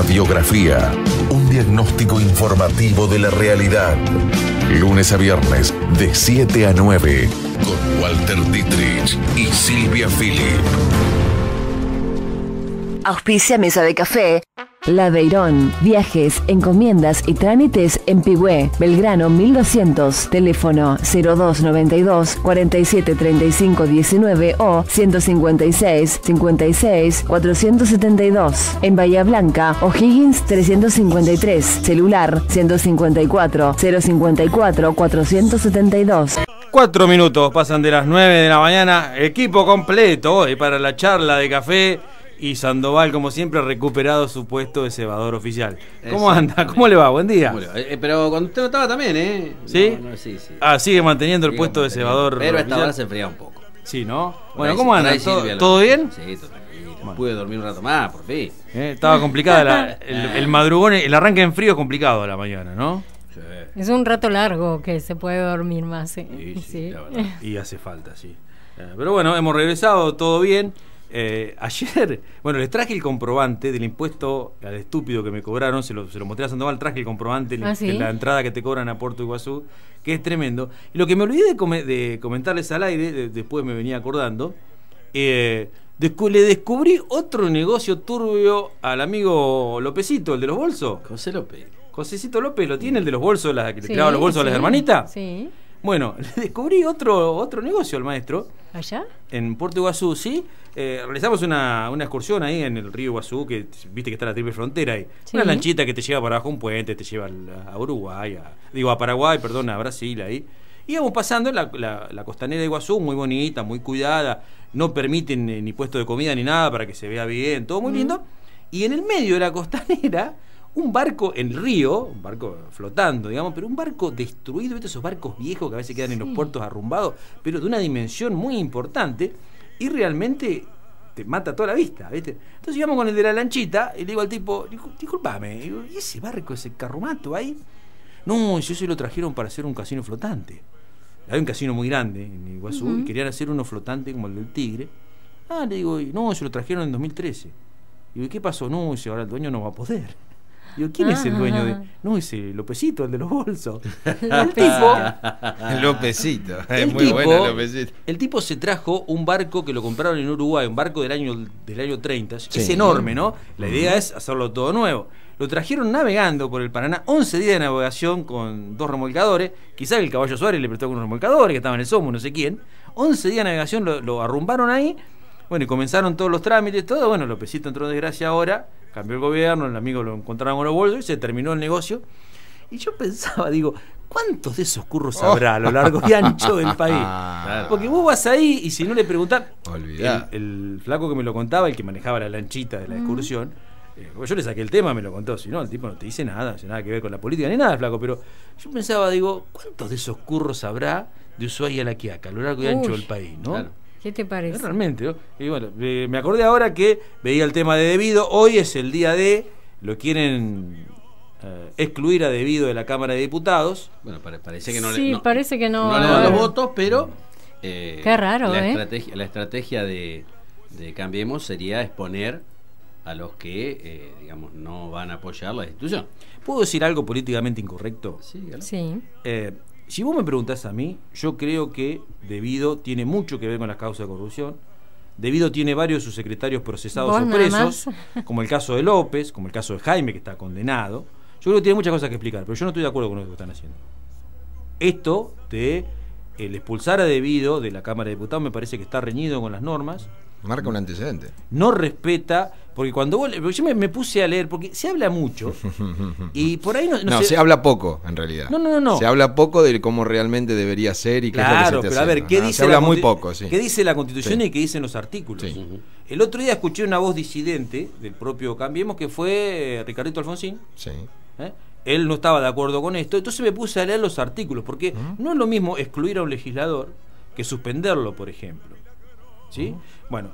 Radiografía, un diagnóstico informativo de la realidad. Lunes a viernes, de 7 a 9, con Walter Dietrich y Silvia Philip. Auspicia Mesa de Café. Ladeirón, viajes, encomiendas y trámites en Pigüé, Belgrano 1200, teléfono 0292 47 35 19 o 156 56 472. En Bahía Blanca, O'Higgins 353, celular 154 054 472. Cuatro minutos pasan de las nueve de la mañana, equipo completo hoy para la charla de café y Sandoval, como siempre, ha recuperado su puesto de cebador oficial. ¿Cómo anda? ¿Cómo le va? Buen día. Eh, pero cuando usted no estaba también, ¿eh? ¿Sí? No, no, sí, sí. Ah, sigue manteniendo el puesto de cebador Pero esta hora se enfría un poco. Sí, ¿no? Bueno, ¿cómo anda? ¿Todo, bien? Sí, todo tranquilo. Pude dormir un rato más, por fin. Eh, Estaba complicada la- el, el madrugón, el arranque en frío es complicado a la mañana, ¿no? Sí, Es un rato largo que se puede dormir más. ¿eh? sí, Sí. la verdad. Y hace falta, sí. Eh, Pero bueno, hemos regresado, todo bien. Eh, ayer, bueno, les traje el comprobante del impuesto al estúpido que me cobraron, se lo, se lo mostré a Sandoval, traje el comprobante Ah, ¿sí? de la entrada que te cobran a Puerto Iguazú, que es tremendo. Y lo que me olvidé de, come- de comentarles al aire, de- después me venía acordando, eh, descu- le descubrí otro negocio turbio al amigo Lópezito, el de los bolsos. José López. Josecito López lo tiene, el de los bolsos, la que le Sí, tiraba los bolsos a las sí, hermanitas. Sí. Bueno, le descubrí otro, otro negocio al maestro ¿Allá? en Puerto Iguazú, sí. Eh, realizamos una, una excursión ahí en el río Iguazú, que viste que está la triple frontera ahí. Sí. Una lanchita que te lleva para abajo un puente, te lleva a Uruguay, a- digo a Paraguay, perdón, a Brasil ahí. Íbamos pasando la, la, la costanera de Iguazú, muy bonita, muy cuidada. No permiten eh, ni puesto de comida ni nada para que se vea bien, todo muy lindo. Y en el medio de la costanera, un barco en el río, un barco flotando, digamos, pero un barco destruido, ¿viste? esos barcos viejos que a veces quedan en los puertos arrumbados, pero de una dimensión muy importante y realmente te mata toda la vista, ¿viste? Entonces íbamos con el de la lanchita y le digo al tipo, "Discul- disculpame, digo, ¿y ese barco, ese carromato ahí? No, si eso lo trajeron para hacer un casino flotante. Hay un casino muy grande en Iguazú y querían hacer uno flotante como el del Tigre. Ah, le digo, no, se lo trajeron en 2013. Digo, ¿y qué pasó? No, dice, ahora el dueño no va a poder. Digo, ¿quién es el dueño de.? Ah. No, ese Lópezito, el de los bolsos. el Lópezito. tipo. Lópezito, es El muy tipo, bueno Lópezito. el tipo se trajo un barco que lo compraron en Uruguay, un barco del año, del año 30. Es Sí. enorme, ¿no? La idea es hacerlo todo nuevo. Lo trajeron navegando por el Paraná, 11 días de navegación con dos remolcadores. Quizás el caballo Suárez le prestó con unos remolcadores que estaban en el Somo, no sé quién. 11 días de navegación lo, lo arrumbaron ahí. Bueno, y comenzaron todos los trámites, todo. Bueno, Lópezito entró en desgracia ahora, cambió el gobierno, el amigo lo encontraron con los bolsos y se terminó el negocio. Y yo pensaba, digo, ¿cuántos de esos curros habrá a lo largo y ancho del país? Porque vos vas ahí y si no le preguntás, el, el flaco que me lo contaba, el que manejaba la lanchita de la excursión, eh, yo le saqué el tema, me lo contó, si no, el tipo no te dice nada, no tiene nada que ver con la política ni nada, flaco, pero yo pensaba, digo, ¿cuántos de esos curros habrá de Ushuaia a la Quiaca, a lo largo y ancho Uy. del país, no? Claro. ¿Qué te Es parece? Realmente, ¿no? Y bueno, eh, me acordé ahora que veía el tema de debido. Hoy es el día de. Lo quieren eh, excluir a debido de la Cámara de Diputados. Bueno, pare- parece que no Sí, le no- parece que no no le dan los votos, pero. eh, Qué raro, la ¿eh? Estrategia, la estrategia de, de Cambiemos sería exponer a los que, eh, digamos, no van a apoyar la institución. ¿Puedo decir algo políticamente incorrecto? Sí, claro. Sí. Eh, si vos me preguntás a mí, yo creo que Debido tiene mucho que ver con las causas de corrupción. Debido tiene varios de sus secretarios procesados o presos, como el caso de López, como el caso de Jaime, que está condenado. Yo creo que tiene muchas cosas que explicar, pero yo no estoy de acuerdo con lo que están haciendo. Esto de el expulsar a Debido de la Cámara de Diputados me parece que está reñido con las normas. Marca un antecedente. No respeta, porque cuando vos, yo me, me puse a leer, porque se habla mucho, y por ahí no, No, no se habla poco, en realidad. No, no, no, no. Se habla poco de cómo realmente debería ser y qué es lo que Claro, se pero a ver. ¿qué Ah, dice Se habla la muy poco, sí. ¿Qué dice la Constitución Sí. y qué dicen los artículos? Sí. El otro día escuché una voz disidente del propio Cambiemos que fue eh, Ricardito Alfonsín. Sí. ¿eh? Él no estaba de acuerdo con esto, entonces me puse a leer los artículos, porque no es lo mismo excluir a un legislador que suspenderlo, por ejemplo. ¿Sí? Bueno,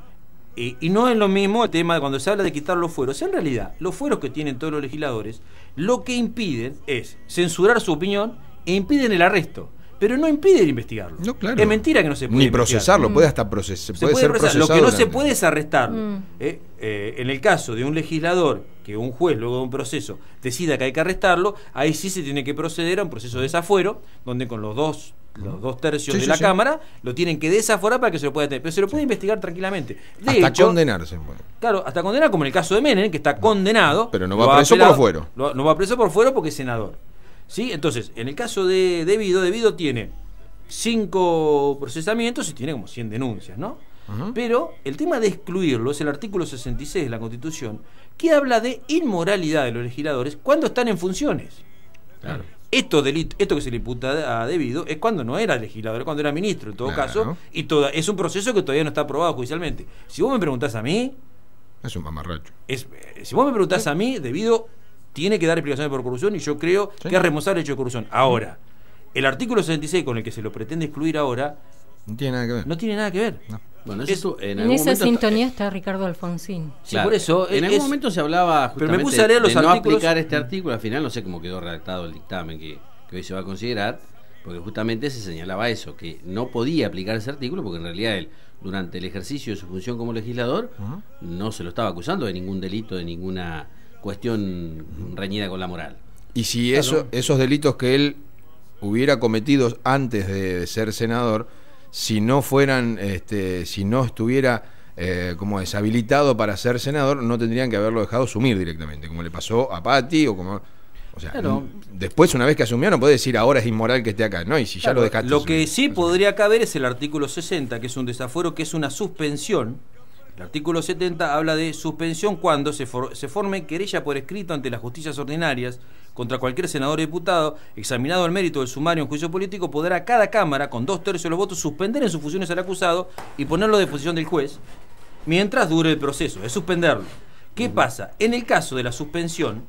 y, no es lo mismo el tema de cuando se habla de quitar los fueros. En realidad, los fueros que tienen todos los legisladores, lo que impiden es censurar su opinión e impiden el arresto. Pero no impiden investigarlo. No, claro. Es mentira que no se puede Ni investigar. procesarlo, puede hasta procesar. Se Puede, puede ser procesar. procesado. Lo que no se puede es arrestarlo. Mm. Eh, eh, en el caso de un legislador que un juez, luego de un proceso, decida que hay que arrestarlo, ahí sí se tiene que proceder a un proceso de desafuero, donde con los dos los dos tercios Sí, de sí, la sí. Cámara lo tienen que desaforar para que se lo pueda tener. Pero se lo puede investigar tranquilamente. De Hasta hecho, condenarse. bueno. Claro, hasta condenar, como en el caso de Menem, que está condenado. Pero no va ha preso por fuero. lo- no va preso por fuero porque es senador. ¿Sí? Entonces, en el caso de Debido, Debido tiene cinco procesamientos y tiene como 100 denuncias, ¿no? Pero el tema de excluirlo es el artículo 66 de la Constitución, que habla de inmoralidad de los legisladores cuando están en funciones. Claro. Esto, delito, esto que se le imputa a Debido es cuando no era legislador, cuando era ministro, en todo Claro. caso, y toda, es un proceso que todavía no está aprobado judicialmente. Si vos me preguntás a mí, Es un mamarracho. es, eh, si vos me preguntás a mí, debido tiene que dar explicaciones por corrupción y yo creo Sí. que es responsable de hecho de corrupción. Ahora, el artículo 66 con el que se lo pretende excluir ahora No tiene nada que ver. no tiene nada que ver. No. Bueno, Es- eso en, En algún esa momento- sintonía está Ricardo Alfonsín. Sí, Claro. por eso En es- algún es- momento se hablaba Pero me puse a leer los de no artículos- aplicar este artículo. Al final no sé cómo quedó redactado el dictamen que, que hoy se va a considerar, porque justamente se señalaba eso, que no podía aplicar ese artículo porque en realidad él, durante el ejercicio de su función como legislador, no se lo estaba acusando de ningún delito, de ninguna cuestión reñida con la moral. Y si eso, esos delitos que él hubiera cometido antes de, ser senador, si no fueran, este, si no estuviera eh, como deshabilitado para ser senador, no tendrían que haberlo dejado sumir directamente, como le pasó a Patti o como. O sea, Claro. después, una vez que asumió, no puede decir ahora es inmoral que esté acá, ¿no? Y si ya Claro, lo dejaste. Lo que sí podría caber es el artículo 60, que es un desafuero, que es una suspensión. El artículo 70 habla de suspensión cuando se, for- se forme querella por escrito ante las justicias ordinarias contra cualquier senador o diputado, examinado el mérito del sumario en juicio político, podrá cada Cámara, con dos tercios de los votos, suspender en sus funciones al acusado y ponerlo a disposición del juez mientras dure el proceso, es suspenderlo. ¿Qué pasa? En el caso de la suspensión,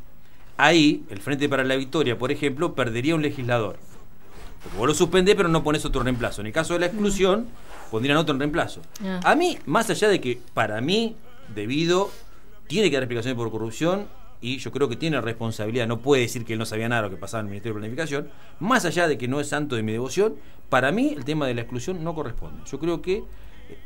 ahí el Frente para la Victoria, por ejemplo, perdería un legislador. Porque vos lo suspendés, pero no pones otro reemplazo. En el caso de la exclusión, pondrían otro en reemplazo. Ah. A mí, más allá de que para mí, debido, tiene que dar explicaciones por corrupción y yo creo que tiene responsabilidad, no puede decir que él no sabía nada de lo que pasaba en el Ministerio de Planificación, más allá de que no es santo de mi devoción, para mí el tema de la exclusión no corresponde. Yo creo que,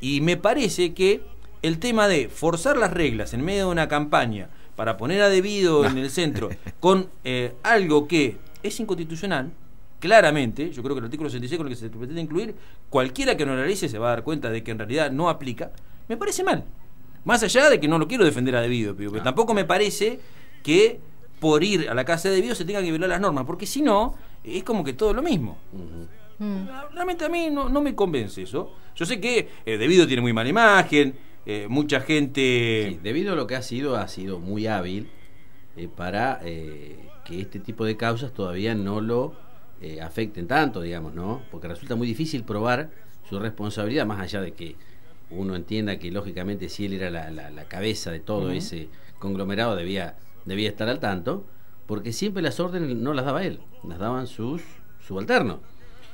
y me parece que el tema de forzar las reglas en medio de una campaña para poner a debido en el centro con eh, algo que es inconstitucional, claramente, yo creo que el artículo 66 con el que se pretende incluir, cualquiera que no lo analice se va a dar cuenta de que en realidad no aplica, me parece mal. Más allá de que no lo quiero defender a debido, pero que tampoco me parece que por ir a la casa de debido se tenga que violar las normas, porque si no, es como que todo lo mismo. Mm. Realmente a mí no, no me convence eso. Yo sé que eh, debido tiene muy mala imagen, eh, mucha gente... Sí, debido a lo que ha sido, ha sido muy hábil eh, para eh, que este tipo de causas todavía no lo eh, afecten tanto, digamos, ¿no? Porque resulta muy difícil probar su responsabilidad, más allá de que uno entienda que lógicamente si él era la, la- la cabeza de todo ese conglomerado debía, debía estar al tanto, porque siempre las órdenes no las daba él, las daban sus subalternos.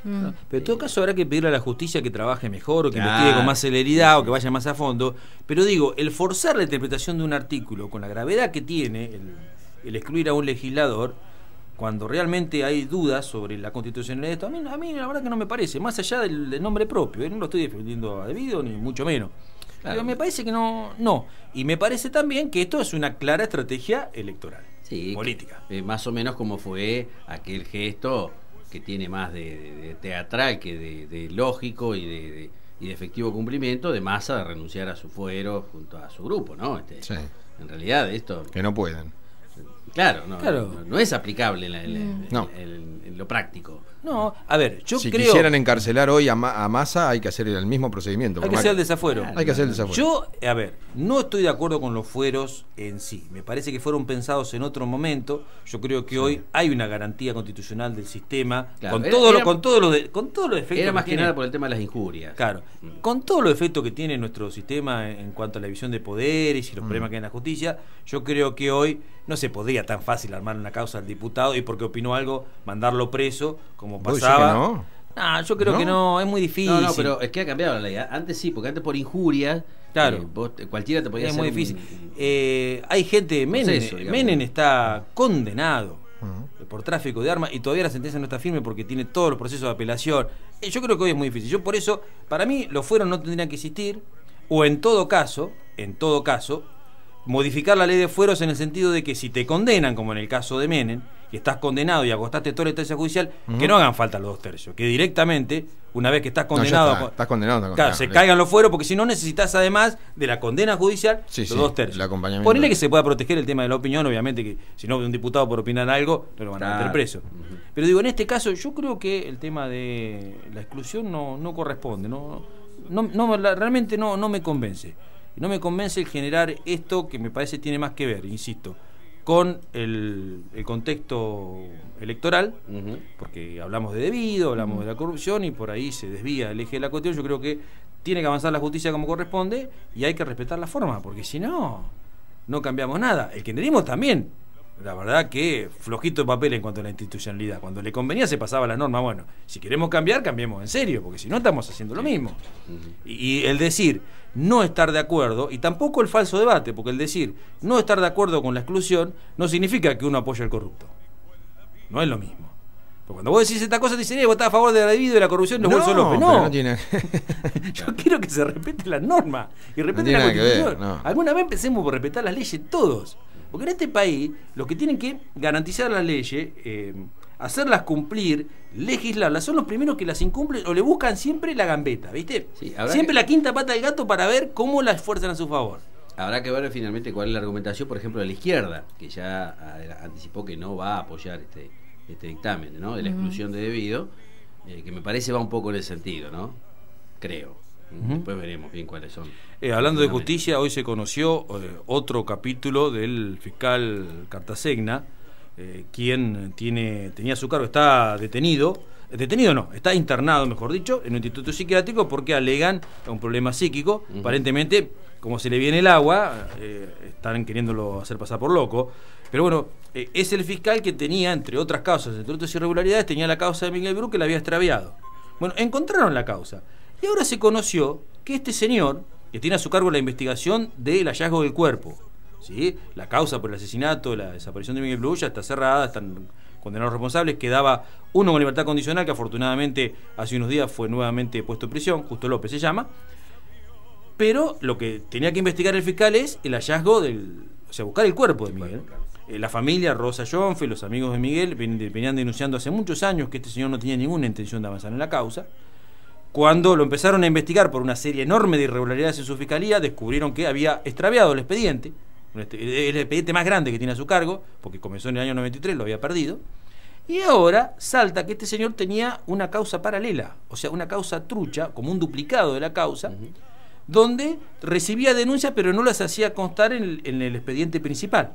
Mm. Pero en todo caso habrá que pedirle a la justicia que trabaje mejor o que Claro. investigue con más celeridad o que vaya más a fondo. Pero digo, el forzar la interpretación de un artículo con la gravedad que tiene, el, el excluir a un legislador, cuando realmente hay dudas sobre la constitucionalidad de esto, a mí, a mí la verdad que no me parece, más allá del, del nombre propio, ¿eh? no lo estoy defendiendo a debido ni mucho menos. Claro. Pero me parece que no, no. Y me parece también que esto es una clara estrategia electoral, Sí, política. que, eh, más o menos como fue aquel gesto que tiene más de, de- de teatral que de, de lógico y de, de- y de efectivo cumplimiento de masa de renunciar a su fuero junto a su grupo, ¿no? Este, Sí. En realidad esto, Que no pueden. Claro, no, Claro. no, no es aplicable en, la- en No. en- en lo práctico. No, a ver, yo si creo... quisieran encarcelar hoy a, Ma- a Massa, hay que hacer el mismo procedimiento. Hay que hacer el desafuero. Hay que hacer el desafuero. Yo, a ver, no estoy de acuerdo con los fueros en sí. Me parece que fueron pensados en otro momento. Yo creo que hoy hay una garantía constitucional del sistema Claro, con era- todo lo, con todos los de- con todos los efectos Era más que tiene. nada por el tema de las injurias. Claro, con todos los efectos que tiene nuestro sistema en cuanto a la división de poderes y los Mm. problemas que hay en la justicia, yo creo que hoy no se podría tan fácil armar una causa al diputado y porque opinó algo, mandarlo preso, como ¿Vos decís pasaba. no? Ah, yo creo ¿No? que no, es muy difícil. No, no, pero es que ha cambiado la ley. ¿eh? Antes sí, porque antes por injurias, Claro. eh, vos- cualquiera te podía es hacer muy un- difícil. Eh, hay gente, Menem. Menem está condenado por tráfico de armas y todavía la sentencia no está firme porque tiene todos los procesos de apelación. Eh, yo creo que hoy es muy difícil. Yo por eso, para mí, los fueros no tendrían que existir o en todo caso, en todo caso, modificar la ley de fueros en el sentido de que si te condenan, como en el caso de Menem, que estás condenado y agostaste toda la instancia judicial, que no hagan falta los dos tercios, que directamente, una vez que estás No, condenado, está, estás condenado, se caigan los fueros, porque si no necesitas además de la condena judicial Sí, los sí, dos tercios. Ponele que se pueda proteger el tema de la opinión, obviamente que si no un diputado por opinar algo, no lo van a meter preso. Pero digo, en este caso yo creo que el tema de la exclusión no, no corresponde, no, no, no- realmente no, no me convence. Y no me convence el generar esto que me parece tiene más que ver, insisto, con el, el contexto electoral, porque hablamos de debido, hablamos de la corrupción y por ahí se desvía el eje de la cuestión. Yo creo que tiene que avanzar la justicia como corresponde y hay que respetar la forma, porque si no, no cambiamos nada. El kirchnerismo también. La verdad que flojito de papel en cuanto a la institucionalidad. Cuando le convenía se pasaba la norma. Bueno, si queremos cambiar, cambiemos en serio, porque si no estamos haciendo lo mismo. Y, y el decir no estar de acuerdo, y tampoco el falso debate, porque el decir no estar de acuerdo con la exclusión no significa que uno apoya al corrupto. No es lo mismo. Porque cuando vos decís esta cosa, te dicen, eh, vos estás a favor de la debido y de la corrupción de los bolsos López. No, no tiene- yo quiero que se respete la norma y respete la ver, constitución. no. Alguna vez empecemos por respetar las leyes todos. Porque en este país, los que tienen que garantizar las leyes, eh, hacerlas cumplir, legislarlas, son los primeros que las incumplen o le buscan siempre la gambeta, ¿viste? Sí, siempre que- la quinta pata del gato para ver cómo la esfuerzan a su favor. Habrá que ver finalmente cuál es la argumentación, por ejemplo, de la izquierda, que ya ah, anticipó que no va a apoyar este, este dictamen, ¿no? De la exclusión de debido, eh, que me parece va un poco en el sentido, ¿no? Creo. Después veremos bien cuáles son. Eh, hablando de justicia, hoy se conoció eh, otro capítulo del fiscal Cartasegna, eh, quien tiene, tenía su cargo, está detenido, detenido no, está internado, mejor dicho, en un instituto psiquiátrico porque alegan un problema psíquico. Aparentemente, como se le viene el agua, están queriéndolo hacer pasar por loco. Pero bueno, es el fiscal que tenía, entre otras causas, entre otras irregularidades, tenía la causa de Miguel Bru que la había extraviado. Bueno, encontraron la causa. Y ahora se conoció que este señor, que tiene a su cargo la investigación del hallazgo del cuerpo, ¿sí? la causa por el asesinato, la desaparición de Miguel Blue ya está cerrada, están condenados responsables, quedaba uno con libertad condicional, que afortunadamente hace unos días fue nuevamente puesto en prisión, Justo López se llama, pero lo que tenía que investigar el fiscal es el hallazgo del. O sea, buscar el cuerpo de Miguel. Eh, la familia Rosa Jonfe, los amigos de Miguel, ven- venían denunciando hace muchos años que este señor no tenía ninguna intención de avanzar en la causa. Cuando lo empezaron a investigar por una serie enorme de irregularidades en su fiscalía, descubrieron que había extraviado el expediente, este- el expediente más grande que tiene a su cargo, porque comenzó en el año 93, lo había perdido. Y ahora salta que este señor tenía una causa paralela, o sea, una causa trucha, como un duplicado de la causa, donde recibía denuncias pero no las hacía constar en el, en el expediente principal.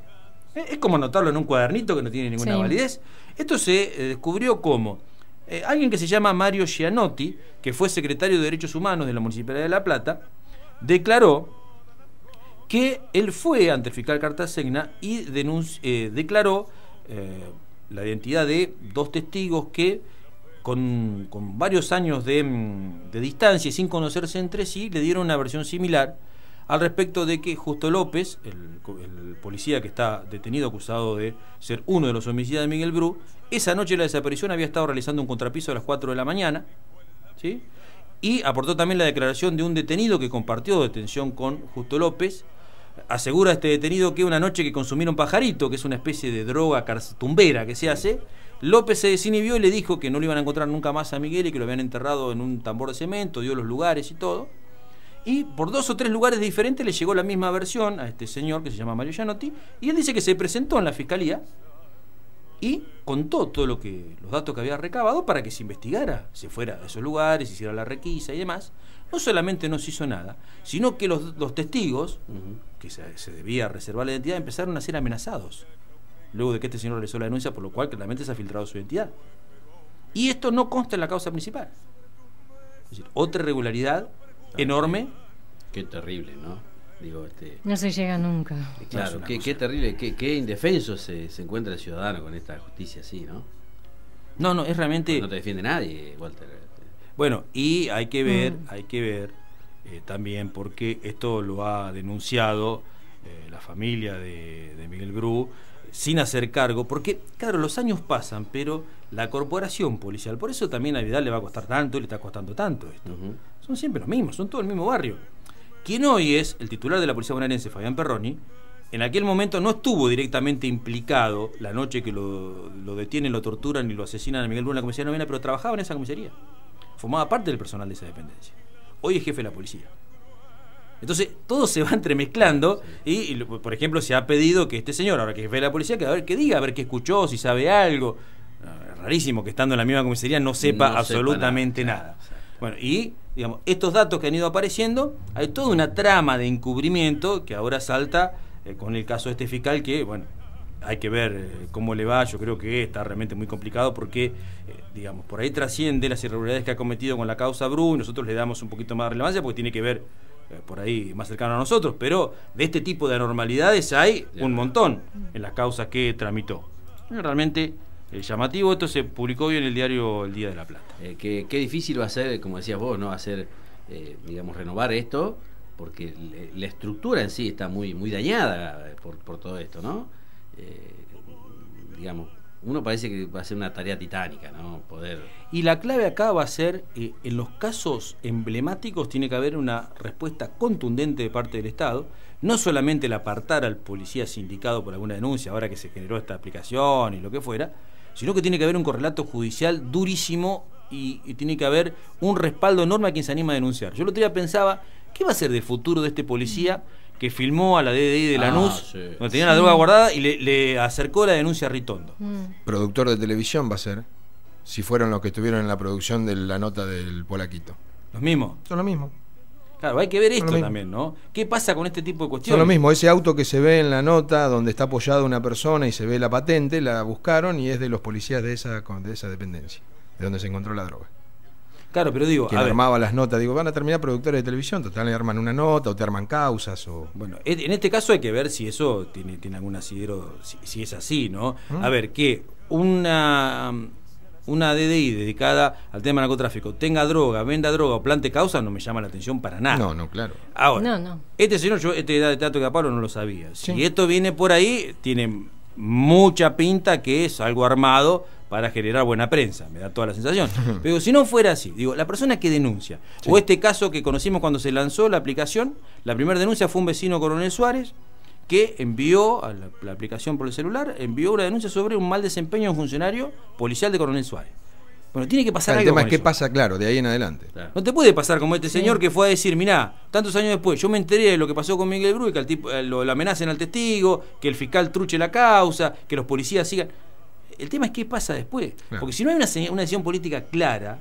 Es como anotarlo en un cuadernito que no tiene ninguna Sí. validez. Esto se eh, descubrió como eh, alguien que se llama Mario Gianotti, que fue secretario de Derechos Humanos de la Municipalidad de La Plata, declaró que él fue ante el fiscal Cartasegna y eh, declaró eh, la identidad de dos testigos que con, con varios años de, mm, de distancia y sin conocerse entre sí le dieron una versión similar al respecto de que Justo López, el, el policía que está detenido acusado de ser uno de los homicidas de Miguel Bru, esa noche la desaparición había estado realizando un contrapiso a las 4 de la mañana, ¿sí? Y aportó también la declaración de un detenido que compartió detención con Justo López. Asegura este detenido que una noche que consumieron pajarito, que es una especie de droga tumbera que se hace, López se desinhibió y le dijo que no lo iban a encontrar nunca más a Miguel y que lo habían enterrado en un tambor de cemento, dio los lugares y todo. Y por dos o tres lugares diferentes le llegó la misma versión a este señor que se llama Mario Gianotti, y él dice que se presentó en la fiscalía y contó todo lo los datos que había recabado para que se investigara, se fuera a esos lugares, hiciera la requisa y demás. No solamente no se hizo nada, sino que los, los testigos, que se, se debía reservar la identidad, empezaron a ser amenazados. Luego de que este señor realizó la denuncia, por lo cual claramente se ha filtrado su identidad. Y esto no consta en la causa principal. Es decir, otra irregularidad enorme. Qué terrible, ¿no? Digo, este. No se llega nunca. es Claro, qué, qué terrible, qué, qué indefenso se, se encuentra el ciudadano con esta justicia así, ¿no? No, no, es realmente. No te defiende nadie, Walter. este. Bueno, y hay que ver, Mm. hay que ver eh, también porque esto lo ha denunciado eh, la familia de, de Miguel Bru sin hacer cargo, porque claro, los años pasan, pero la corporación policial, por eso también a Vidal le va a costar tanto y le está costando tanto esto. Son siempre los mismos, son todo el mismo barrio. Quien hoy es el titular de la Policía Bonaerense, Fabián Perroni, en aquel momento no estuvo directamente implicado la noche que lo, lo detienen, lo torturan y lo asesinan a Miguel Bruna en la comisaría novena, pero trabajaba en esa comisaría. Formaba parte del personal de esa dependencia. Hoy es jefe de la policía. Entonces, todo se va entremezclando y, por ejemplo, se ha pedido que este señor, ahora que es jefe de la policía, que a ver que diga, a ver qué escuchó, si sabe algo. Es rarísimo que estando en la misma comisaría no sepa No sepa absolutamente nada, Bueno, y digamos, estos datos que han ido apareciendo, hay toda una trama de encubrimiento que ahora salta eh, con el caso de este fiscal que, bueno, hay que ver eh, cómo le va, yo creo que está realmente muy complicado porque, eh, digamos, por ahí trasciende las irregularidades que ha cometido con la causa Bru y nosotros le damos un poquito más de relevancia porque tiene que ver por ahí más cercano a nosotros, pero de este tipo de anormalidades hay un montón en las causas que tramitó. Realmente eh, llamativo, esto se publicó hoy en el diario El Día de la Plata. Eh, qué difícil va a ser, como decías vos, ¿no? Hacer, eh, digamos, renovar esto, porque le- la estructura en sí está muy, muy dañada eh, por, por todo esto, ¿no? Eh, digamos, uno parece que va a ser una tarea titánica, ¿no? Poder. Y la clave acá va a ser, eh, en los casos emblemáticos tiene que haber una respuesta contundente de parte del Estado, no solamente el apartar al policía sindicado por alguna denuncia, ahora que se generó esta aplicación y lo que fuera, sino que tiene que haber un correlato judicial durísimo y, y tiene que haber un respaldo enorme a quien se anima a denunciar. Yo el otro día pensaba, ¿qué va a ser del futuro de este policía que filmó a la DDI de Ah, Lanús, sí. donde tenía la droga guardada y le, le acercó la denuncia a Ritondo? Mm. Productor de televisión va a ser, si fueron los que estuvieron en la producción de la nota del Polaquito. Los mismos. Son lo mismo. Claro, hay que ver Son esto también, ¿no? ¿Qué pasa con este tipo de Son cuestiones? lo mismo, ese auto que se ve en la nota donde está apoyada una persona y se ve la patente, la buscaron y es de los policías de esa, de esa dependencia, de donde se encontró la droga. Claro, pero digo, Quien a ver, armaba las notas, digo, van a terminar productores de televisión, total, le arman una nota o te arman causas o... bueno, en este caso hay que ver si eso tiene, tiene algún asidero, si, si es así, ¿no? Mm. A ver, que una una DDI dedicada al tema del narcotráfico tenga droga, venda droga o plante causa, no me llama la atención para nada. No, no, claro. Ahora, No, no. este señor, yo este dato que da Pablo no lo sabía. Si Sí. esto viene por ahí, tiene mucha pinta que es algo armado para generar buena prensa, me da toda la sensación. Pero si no fuera así, digo, la persona que denuncia, o este caso que conocimos cuando se lanzó la aplicación, la primera denuncia fue un vecino Coronel Suárez que envió a la, la aplicación por el celular, envió una denuncia sobre un mal desempeño de un funcionario policial de Coronel Suárez. Bueno, tiene que pasar el algo tema es qué pasa, claro, de ahí en adelante. Claro. No te puede pasar como este señor que fue a decir, mirá, tantos años después, yo me enteré de lo que pasó con Miguel Bru y que al tipo, eh, lo, lo amenacen al testigo, que el fiscal truche la causa, que los policías sigan. El tema es qué pasa después. Claro. Porque si no hay una, una decisión política clara,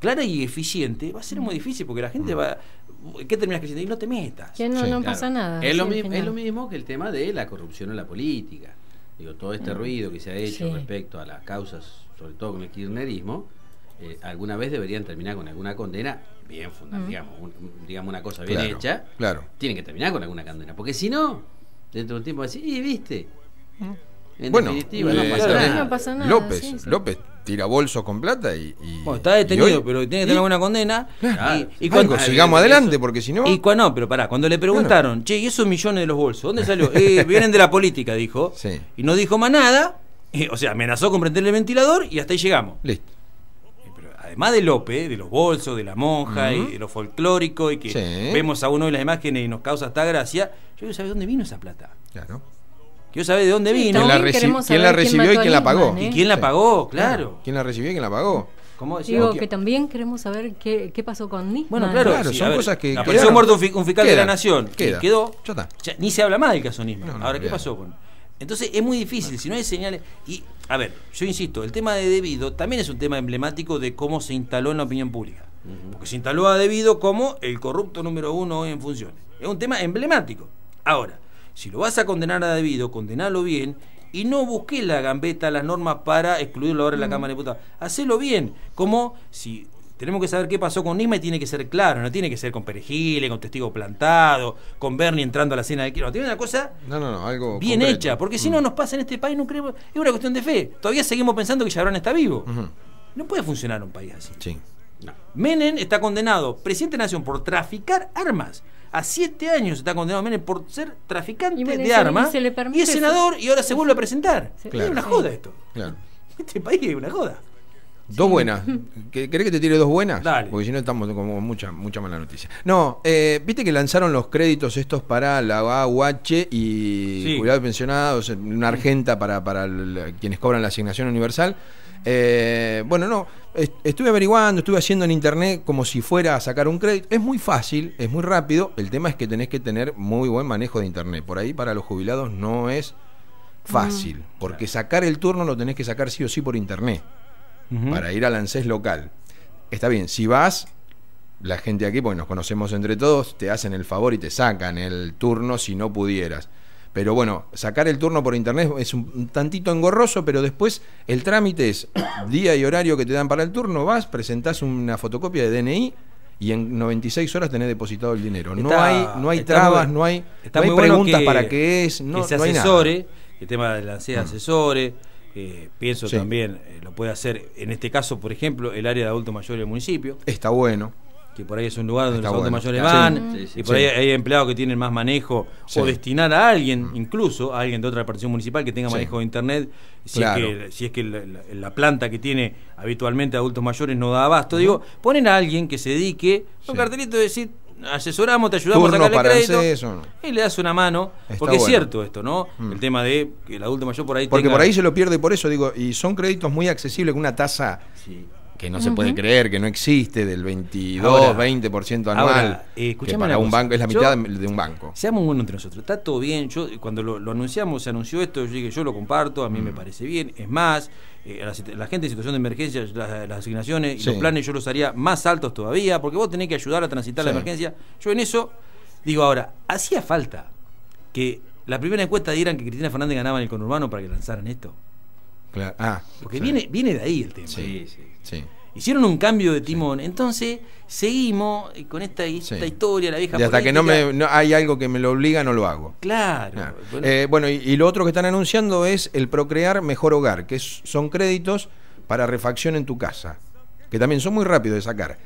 clara y eficiente, va a ser muy difícil porque la gente va. ¿Qué terminas creyendo? Y no te metas. Que no, Sí, no claro. pasa nada. Es, lo sí, al mi- final. es lo mismo que el tema de la corrupción en la política. Digo, todo este ruido que se ha hecho Sí. respecto a las causas, sobre todo con el kirchnerismo, eh, alguna vez deberían terminar con alguna condena bien fundada, digamos, un- digamos una cosa bien Claro, hecha. claro. Tienen que terminar con alguna condena, porque si no, dentro de un tiempo va a decir, y viste. En Bueno, definitiva, eh, no pasa claro, nada. no pasa nada. López, sí, sí. López tira bolsos con plata y... y- Bueno, está detenido, y hoy- pero tiene que y- tener alguna condena. Claro. Y, y algo, cuando, sigamos eso- adelante, porque si no... y cua- no, pero pará, cuando le preguntaron, che, ¿y esos millones de los bolsos? ¿Dónde salió? "Eh, vienen de la política, dijo. Sí. Y no dijo más nada. eh, o sea, amenazó con prenderle el ventilador y hasta ahí llegamos. Listo. Eh, Pero además de López, de los bolsos, de la monja y de lo folclórico y que Sí. vemos a uno de las imágenes y nos causa hasta gracia, yo quiero saber dónde vino esa plata. Claro. Quiero saber de dónde Sí, vino. ¿Quién la, reci- quién la quién recibió y quién la Nisman, pagó? ¿eh? ¿Y quién la pagó? Claro. ¿Quién la recibió y quién la pagó? ¿Cómo? Digo ¿Quién- que también queremos saber qué, qué pasó con Nisman. Bueno, claro, Claro, sí, son ver, cosas que Apareció quedaron. muerto un, fi- un fiscal de la nación. queda. y quedó. Ya está. Ya ni se habla más del caso Nisman. No, no, Ahora, ¿qué pasó con.? Entonces es muy difícil, si no hay señales. Y, a ver, yo insisto, el tema de debido también es un tema emblemático de cómo se instaló en la opinión pública. Porque se instaló a debido como el corrupto número uno hoy en funciones. Es un tema emblemático. Ahora, si lo vas a condenar a debido, condenalo bien y no busques la gambeta, las normas para excluirlo ahora en la Cámara de Diputados. Hacelo bien, como si tenemos que saber qué pasó con Nisma y tiene que ser claro, no tiene que ser con perejil, con testigo plantado, con Bernie entrando a la cena de Kirchner. Tiene una cosa No, no, no, algo bien concreto. hecha, porque si no nos pasa en este país, no creemos, es una cuestión de fe. Todavía seguimos pensando que Yabrán está vivo. No puede funcionar un país así. Sí. No. Menem está condenado, presidente de nación, por traficar armas. A siete años está condenado Menem por ser traficante Y bueno, y de armas. y es senador y ahora se vuelve a presentar. Sí. Es Claro. una joda esto. Claro. Este país es una joda. Dos buenas. ¿Que- ¿Querés que te tire dos buenas? Dale. Porque si no estamos como mucha, mucha mala noticia. No, eh, viste que lanzaron los créditos estos para la AUH y Sí. jubilados y pensionados, una argenta para, para el- quienes cobran la asignación universal. Eh, bueno, no, est- estuve averiguando, estuve haciendo en internet como si fuera a sacar un crédito. Es muy fácil, es muy rápido. El tema es que tenés que tener muy buen manejo de internet. Por ahí para los jubilados no es fácil, porque sacar el turno lo tenés que sacar sí o sí por internet para ir al ANSES local. Está bien, si vas, la gente aquí, porque nos conocemos entre todos, te hacen el favor y te sacan el turno si no pudieras. Pero bueno, sacar el turno por internet es un, tantito engorroso, pero después el trámite es día y horario que te dan para el turno, vas, presentás una fotocopia de DNI y en 96 horas tenés depositado el dinero. no hay, no hay trabas, muy- no hay, está no hay muy bueno preguntas que- para qué es, no, que se no hay nada. Mm. asesore, el tema de la ansiedad asesore. eh, pienso Sí. también, eh, lo puede hacer, en este caso, por ejemplo, el área de adultos mayores del municipio, Está bueno. Que por ahí es un lugar donde Está los adultos bueno. mayores van, Sí, sí, y por sí. ahí hay empleados que tienen más manejo. Mm. o destinar a alguien, incluso a alguien de otra repartición municipal que tenga manejo de internet, si Claro. es que, si es que la, la- la planta que tiene habitualmente adultos mayores no da abasto. Digo, ponen a alguien que se dedique, un cartelito de decir, asesoramos, te ayudamos Turno a sacarle crédito, no. y le das una mano, Está porque es cierto esto, ¿no? Mm. El tema de que el adulto mayor por ahí Porque tenga- por ahí se lo pierde por eso, digo, y son créditos muy accesibles con una tasa Sí. Que no se puede creer, que no existe, del 22, Ahora- 20% anual. ahora, eh, que escuchame para un banco es la Yo- mitad de un banco. Seamos buenos entre nosotros. Está todo bien. Yo cuando lo, lo anunciamos, se anunció esto, yo dije, yo lo comparto, a mí Mm. me parece bien. Es más, eh, la, gente en situación de emergencia, las, las asignaciones y Sí. los planes yo los haría más altos todavía, porque vos tenés que ayudar a transitar la emergencia. Yo en eso digo ahora, hacía falta que la primera encuesta dieran que Cristina Fernández ganaba en el conurbano para que lanzaran esto. Claro. Ah, Porque sí. viene, viene de ahí el tema. Sí, sí. Sí. Hicieron un cambio de timón. Entonces, seguimos eh, con esta, esta Sí. historia, la vieja Y hasta que no, me, no hay algo que me lo obliga, no lo hago. Claro. Claro. Bueno, Eh, bueno, y, y lo otro que están anunciando es el Procrear Mejor Hogar, que es- son créditos para refacción en tu casa, que también son muy rápidos de sacar.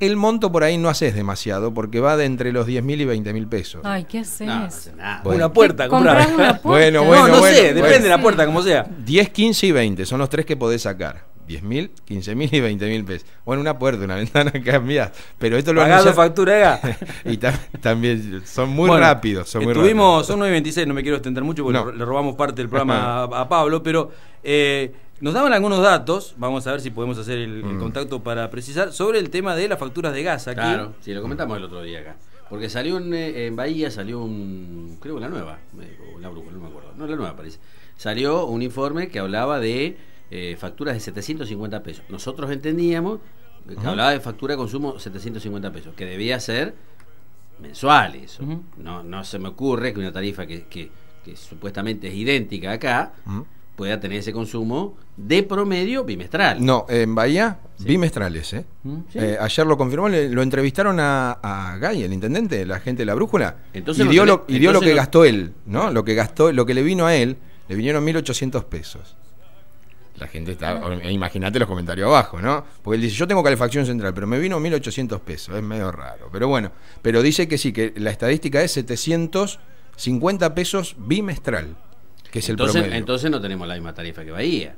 El monto por ahí no haces demasiado, porque va de entre los 10 mil y 20 mil pesos. Ay, ¿qué haces? No, no hace nada. Bueno. una puerta, Comprar una puerta. Bueno, no, bueno, no bueno, sé, bueno. depende de la puerta, como sea. 10, 15 y 20 son los tres que podés sacar. 10 mil, 15 mil y 20 mil pesos. Bueno, una puerta, una ventana cambiada. Pero esto lo anuncian- factura, y tam- también son muy Bueno, rápidos. Son muy estuvimos, rápidos. son 9 y 26, no me quiero extender mucho porque No. le robamos parte del programa a, a Pablo, pero eh, nos daban algunos datos, vamos a ver si podemos hacer el, el Mm. contacto para precisar, sobre el tema de las facturas de gas aquí. Claro, sí, lo comentamos el otro día acá. Porque salió un, eh, en Bahía, salió un. Creo que la nueva, eh, o la brújula, no me acuerdo. No, la nueva parece. Salió un informe que hablaba de eh, facturas de 750 pesos. Nosotros entendíamos que hablaba de factura de consumo 750 pesos, que debía ser mensual eso. No, no se me ocurre que una tarifa que, que- que supuestamente es idéntica acá pueda tener ese consumo de promedio bimestral. No, en Bahía, Sí. bimestrales, ¿eh? Sí. Eh, ayer lo confirmó, le- lo entrevistaron a, a Gay, el intendente, la gente de la brújula, Entonces y, dio lo, y dio lo entonces que gastó él, ¿no? Lo que gastó, lo que le vino a él, le vinieron 1.800 pesos. La gente está, o- imagínate los comentarios abajo, ¿no? Porque él dice, yo tengo calefacción central, pero me vino 1.800 pesos, es medio raro. Pero bueno, pero dice que sí, que la estadística es 750 pesos bimestral, que es el entonces, promedio. entonces no tenemos la misma tarifa que Bahía.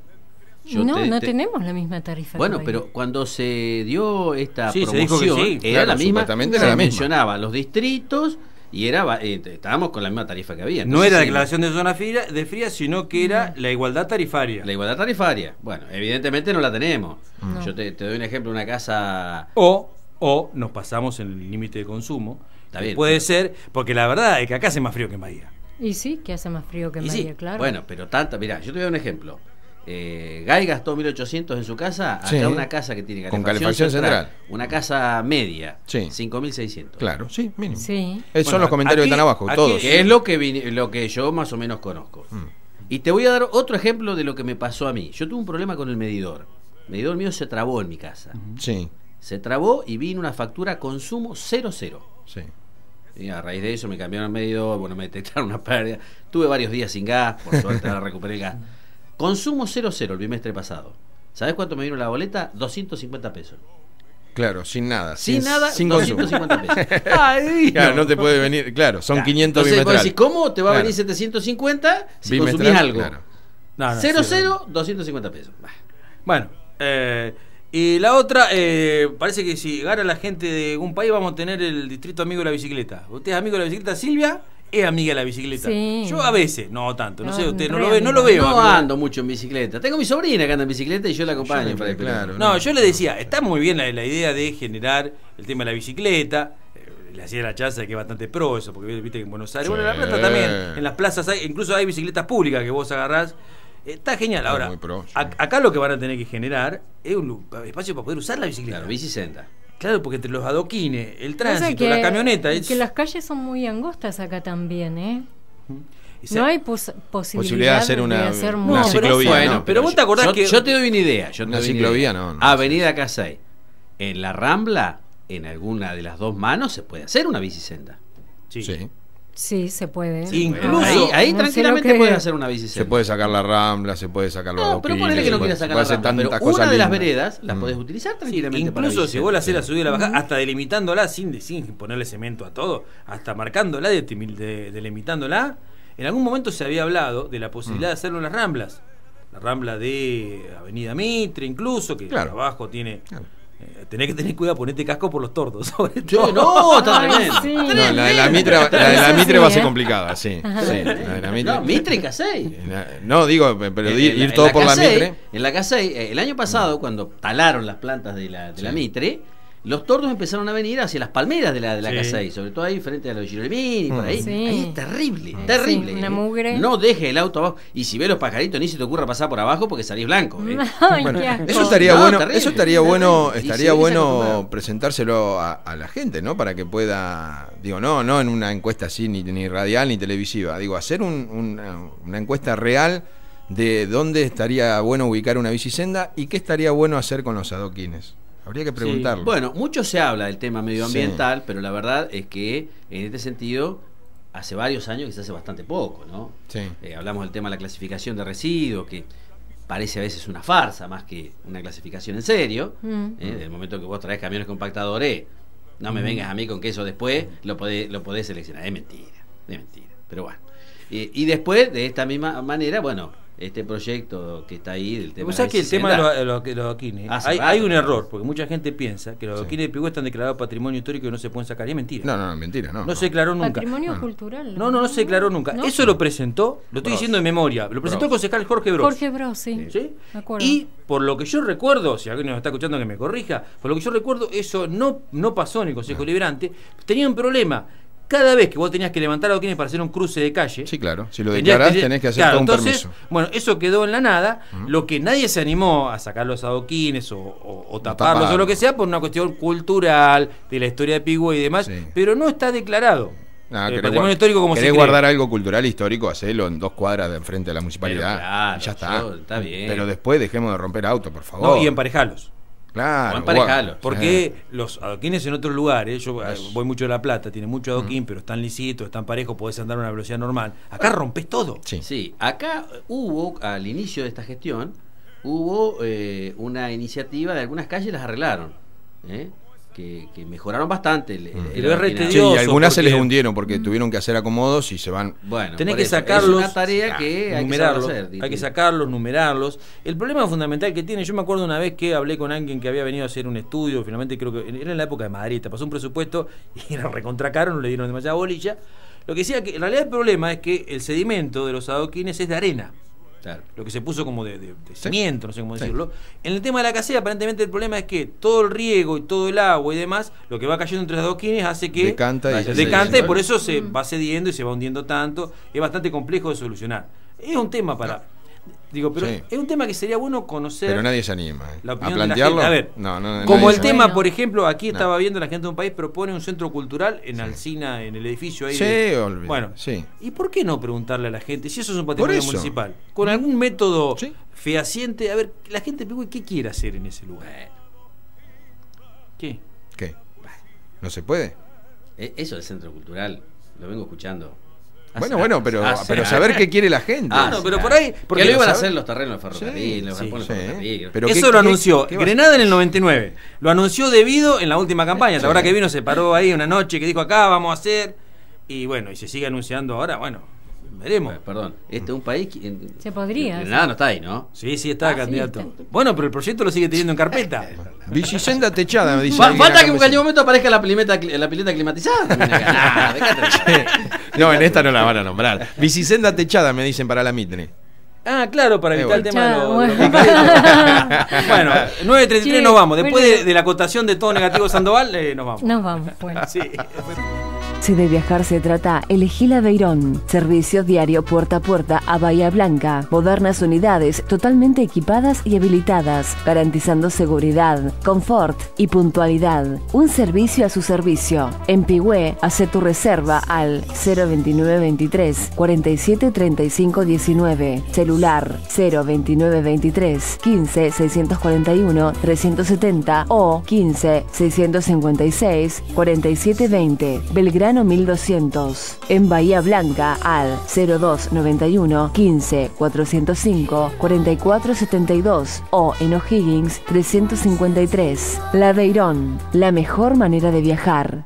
Yo no, te- no te- tenemos la misma tarifa. Bueno, que pero cuando se dio esta Sí, se dijo que promoción, sí, era claro, la misma, se era la misma. mencionaba los distritos y era ba- eh, estábamos con la misma tarifa que había. no era declaración de zona fría, de fría, sino que era la igualdad tarifaria. La igualdad tarifaria. Bueno, evidentemente no la tenemos. No. Yo te, te doy un ejemplo, una casa... O, o nos pasamos en el límite de consumo. Está bien, puede pero- ser, porque la verdad es que acá hace más frío que en Bahía. Y sí, que hace más frío que en Y sí, Bahía, claro. Bueno, pero tanta... Mirá, yo te doy un ejemplo. Eh, Guy gastó 1.800 en su casa, acá Sí. una casa que tiene Con calefacción central. Una casa media, Sí. 5.600. Claro, sí, mínimo. Sí. Esos son los comentarios aquí- que están abajo, aquí- todos. Que es lo que, vine- lo que yo más o menos conozco. Mm. Y te voy a dar otro ejemplo de lo que me pasó a mí. Yo tuve un problema con el medidor. El medidor mío se trabó en mi casa. Sí, Se trabó y vino una factura consumo 00. sí. Y a raíz de eso me cambiaron el medidor, bueno, me detectaron una pérdida. Tuve varios días sin gas, por suerte ahora recuperé el gas. Consumo 00 el bimestre pasado. ¿Sabes cuánto me vino la boleta? 250 pesos. Claro, sin nada. Sin, nada, sin consumo. 250 pesos. Claro, no te puede venir, claro, son Claro. 500 Entonces, vos decís, ¿cómo te va a Claro. venir 750 si Bimestral, consumís algo? claro. No, no, 00, sí, no. 250 pesos. Bueno, Eh, y la otra, eh, parece que si gana la gente de un país vamos a tener el distrito amigo de la bicicleta. ¿Usted es amigo de la bicicleta, Silvia? Es amiga de la bicicleta. Sí. Yo a veces, no tanto, no, No, sé, usted no lo ve, no lo veo. No amigo. ando mucho en bicicleta. Tengo mi sobrina que anda en bicicleta y yo la acompaño Yo para ir claro. No, yo le decía, está muy bien la, la idea de generar el tema de la bicicleta. eh, Le hacía la chanza que es bastante pro eso, porque viste que en Buenos Aires, Sí. bueno, en La Plata también, en las plazas hay, incluso hay bicicletas públicas que vos agarrás. Está genial. Ahora, pro, sí. acá lo que van a tener que generar es un espacio para poder usar la bicicleta. Claro, bicicenta. Claro, porque entre los adoquines, el tránsito, la camioneta, es, que las calles son muy angostas acá también, ¿eh? No hay pos- posibilidad, Posibilidad de hacer una- hacer una No, mucho. pero ciclovía, bueno, ¿no? pero vos te acordás yo, que- yo te doy una idea. Yo te Una doy ciclovía, idea. no, no. Avenida Casey. En la Rambla, en alguna de las dos manos, se puede hacer una bicicenda. sí. Sí. Sí, se puede. Sí, incluso- ahí ahí No sé tranquilamente que- puedes hacer una bicicenda. Se puede sacar la rambla, se puede sacar los No, pero ponele que no quieras sacar puede la rambla, pero una de las veredas la Mm. podés utilizar Sí, tranquilamente para incluso si vos la haces la subida y la bajada, hasta delimitándola sin, sin ponerle cemento a todo, hasta marcándola, de- de- delimitándola, en algún momento se había hablado de la posibilidad de hacerlo en las ramblas. La rambla de Avenida Mitre, incluso, que Claro. abajo tiene. Claro. Eh, tenés que tener cuidado, ponete casco por los tordos. Sobre todo. no, está Ay, tremendo. sí. No, la de la Mitre, la de la Eso Mitre sí, va a ser ¿eh? complicada, sí. sí, la de la Mitre. No, Mitre y Casey. No, digo, pero En- ir, en en todo la por la Mitre. En la Casey, eh, el año pasado, cuando talaron las plantas de la, de la. Mitre, los tordos empezaron a venir hacia las palmeras de la, de la Sí. Casey, sobre todo ahí frente a los Girolmini, por Mm. ahí. Sí. Ahí es terrible, terrible. Sí, una mugre. No deje el auto abajo. Y si ve los pajaritos, ni se te ocurra pasar por abajo porque salís blanco. eh. Bueno, eso estaría No, bueno, terrible, eso estaría bueno, estaría bueno presentárselo a, a la gente, ¿no? Para que pueda, digo, no, no en una encuesta así ni, ni radial ni televisiva, digo, hacer un- una, una encuesta real de dónde estaría bueno ubicar una bicisenda y qué estaría bueno hacer con los adoquines. Habría que preguntarlo. Bueno, mucho se habla del tema medioambiental, pero la verdad es que en este sentido hace varios años que se hace bastante poco, ¿no? Sí. Eh, hablamos del tema de la clasificación de residuos, que parece a veces una farsa más que una clasificación en serio. Mm. ¿eh? Del momento que vos traes camiones compactadores, no me vengas a mí con que eso después lo podés, lo podés seleccionar. Es mentira, es mentira. Pero bueno. Eh, y después, de esta misma manera, bueno, este proyecto que está ahí, del tema la sabés que el tema de los, adoquines, Hace hay, hay un error, porque mucha gente piensa que los Sí. adoquines de Pigüé están declarados patrimonio histórico y no se pueden sacar. Y es mentira. No, no, no, mentira, no. No se declaró nunca. Patrimonio cultural. No, no, no se declaró nunca. ¿No? Eso lo presentó, lo estoy Bros. diciendo de memoria, lo presentó el concejal Jorge Bros. Jorge Bros, sí. ¿Sí? De acuerdo. Y por lo que yo recuerdo, si alguien nos está escuchando que me corrija, por lo que yo recuerdo, eso no, no pasó en el Consejo Liberante. Tenía un problema. Cada vez que vos tenías que levantar adoquines para hacer un cruce de calle, Sí, claro. Si lo declarás, que- tenés que hacer claro, todo un entonces, permiso. Bueno, eso quedó en la nada. Lo que nadie se animó a sacar los adoquines o, o- o taparlos o lo que sea por una cuestión cultural, de la historia de Pigüe y demás, Sí. pero no está declarado. Ah, el patrimonio histórico como querés guardar algo cultural histórico, hacelo en dos cuadras de enfrente de la municipalidad. Pero claro, y ya está. yo- está bien. Pero después dejemos de romper autos, por favor. No, y emparejalos. Claro. O. Porque los adoquines en otros lugares, yo eh, voy mucho a La Plata, tiene mucho Mm. adoquín, pero están lisitos, están parejos, podés andar a una velocidad normal. Acá rompes todo. Sí. Sí, acá hubo, al inicio de esta gestión, hubo eh, una iniciativa de algunas calles, las arreglaron, ¿eh? Que, que mejoraron bastante. el- el- re el- Sí, y algunas se les hundieron porque tuvieron que hacer acomodos y se van. Bueno, Tenés que sacarlos, Es una tarea que hay numerarlos, que hacer. hay que sacarlos, numerarlos. El problema fundamental que tiene, yo me acuerdo una vez que hablé con alguien que había venido a hacer un estudio, finalmente creo que era en la época de Madrid, te pasó un presupuesto y era recontra caro, no le dieron demasiada bolilla. Lo que decía que en realidad el problema es que el sedimento de los adoquines es de arena. Claro. lo que se puso como de, de- de cimiento, no sé cómo Sí. decirlo. En el tema de la casera, aparentemente el problema es que todo el riego y todo el agua y demás, lo que va cayendo entre los adoquines hace que Decanta y Vaya, se- decanta y se- por eso se va cediendo y se va hundiendo tanto. Es bastante complejo de solucionar. Es un tema para. Digo, pero Sí. es un tema que sería bueno conocer. Pero nadie se anima. ¿eh? La a opinión de la plantearlo. gente. A ver, no, no, Como el tema, por ejemplo, aquí No. estaba viendo la gente de un país propone un centro cultural en Alcina, en el edificio ahí. Sí, de- Bueno, sí. ¿y por qué no preguntarle a la gente si eso es un patrimonio municipal? Con algún método Sí. fehaciente, a ver, la gente ¿qué quiere hacer en ese lugar? ¿Qué? ¿Qué? No se puede. Eh, Eso del centro cultural, lo vengo escuchando. Bueno, bueno, pero, hace pero saber qué quiere la gente. Ah, no, pero por ahí- Porque porque lo iban a hacer los terrenos de ferrocarril, Sí, los sí, galpones sí. de ferrocarril. Pero Eso qué- lo qué- anunció qué Grenada en el 99. Lo anunció debido en la última campaña. La Sí. hora que vino se paró ahí una noche que dijo acá vamos a hacer. Y bueno, y se sigue anunciando ahora. Bueno, Veremos. Bueno, perdón, este es un país que. en- Se podría. Granada no está ahí, ¿no? Sí, sí, está Ah, sí, candidato. está. Bueno, pero el proyecto lo sigue teniendo en carpeta. Bicicenda techada, me dice. Falta que en cualquier momento aparezca la pileta, la pileta climatizada. No, en esta no la van a nombrar. Bicicenda techada, me dicen para la Mitre. Ah, claro, para Eh, evitar el tema de bueno. Bueno, 9.33 Sí, nos vamos. Después bueno. de, de la acotación de todo negativo Sandoval, eh, nos vamos. Nos vamos. Bueno. Sí. Si de viajar se trata, elegí la Beirón. Servicio diario puerta a puerta a Bahía Blanca. Modernas unidades totalmente equipadas y habilitadas, garantizando seguridad, confort y puntualidad. Un servicio a su servicio. En Pigüé, hace tu reserva al 02923 47 35 19. Celular 02923 15 641 370 o 15 656 47 20. Belgrano 1200. En Bahía Blanca al 0291 15 405 44 72 o en O'Higgins 353. La Beirón, la mejor manera de viajar.